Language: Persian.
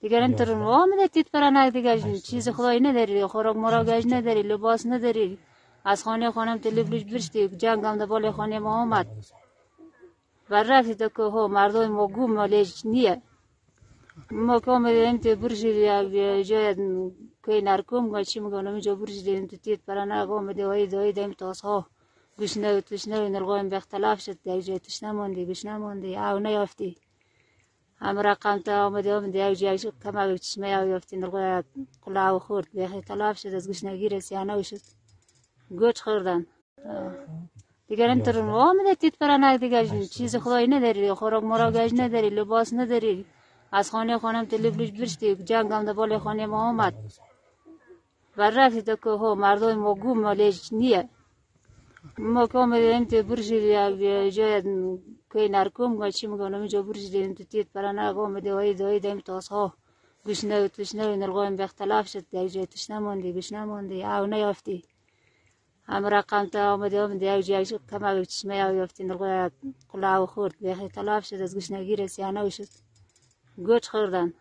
دیگر این تر آمده تیت پرنک دیگر چیز خدایی نداری خوراک مراگش نداری لباس نداری. از خانه خانم تلیبلوش برشتی جنگ هم دبال خانه ما آمد. و رفتی تا که ها مردای ما گوم مالیش نیه. ما که آمدیم تو برشید یک جای که نرکم گا چی میگن؟ اینجا برشیدیم تو تیت پرنک آمده. های دایی دیم تاس ها گشنه و تشنه و نرگایم به اختلاف شد. یک جای تشنه موندی گشنه موندی او نیافتی هم رقم تا آمده آمده یک جای کمک چشمه او یافتی نرگای قلعه خورد به اختلاف شد از گشنگی رسیانه شد گوچ خوردن دیگر این تر آمده تیت پرنک دیگر چیز خدایی نداری خوراک مراگش نداری لباس نداری از خانه خانم تلیبلوش برشتی جنگ هم دبال خانه ما آمد و رفتی تا که ها مردای ما گوم مالیش نیه تو برشید یک جای که نرکم گا چی میگن اینجا برشیدیم تو تیت پرنک آمده های دایی دیم تاس ها گشنه و تشنه و نرگایم به اختلاف شد یک جای تشنه موندی گشنه موندی او نیافتی هم رقم تا آمده آمده یک جای چشمه او یافتی نرگای قلعه خورد به اختلاف شد از گشنگی رسیانه شد گوچ خوردن